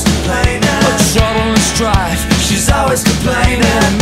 always complaining. Her trouble and strife, she's always complaining.